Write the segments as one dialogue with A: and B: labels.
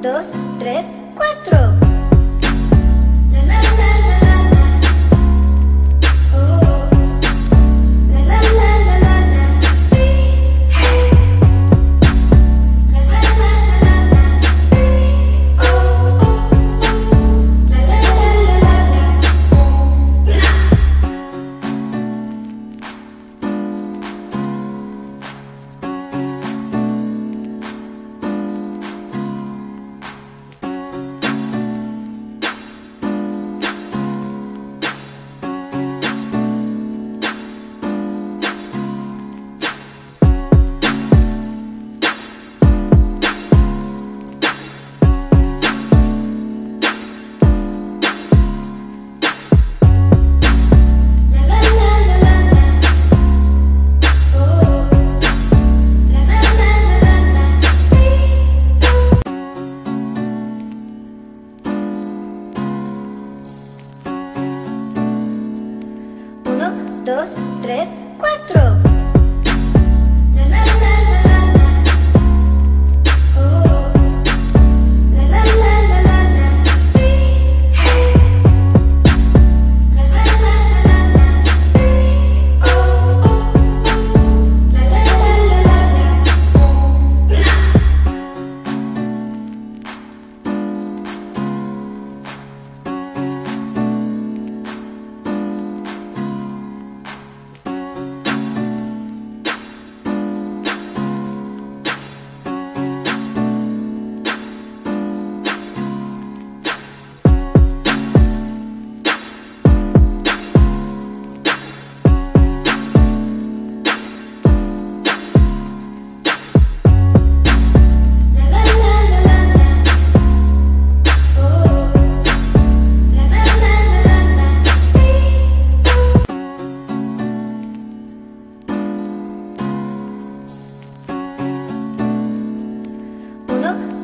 A: dos, tres, cuatro. Dos, tres, cuatro.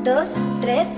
A: dos, tres,